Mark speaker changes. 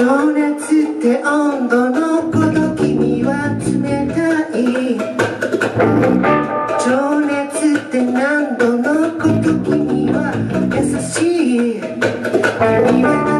Speaker 1: 情熱って温度のこと君は冷たい情熱って何度のこと君は優しい